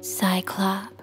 Cyclops.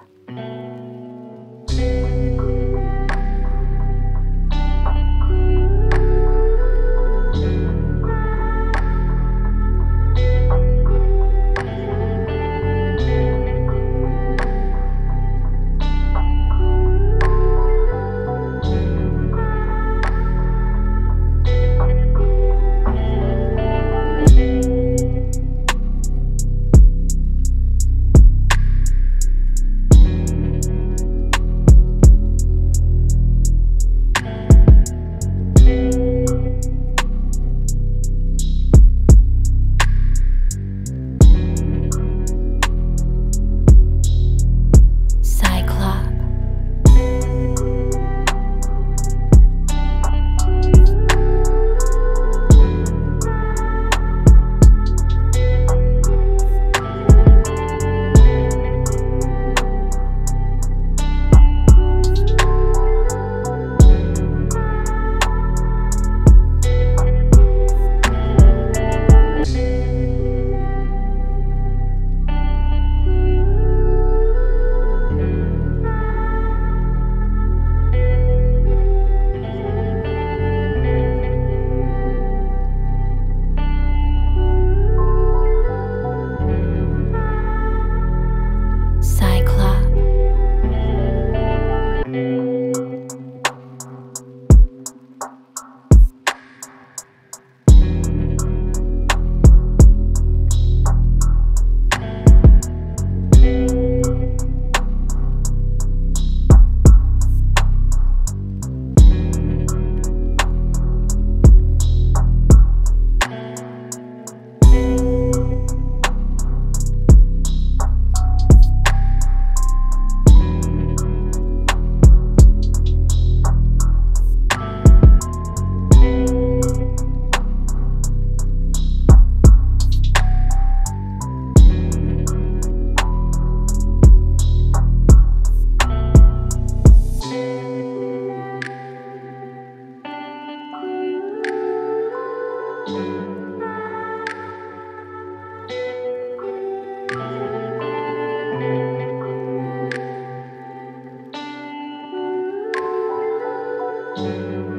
Música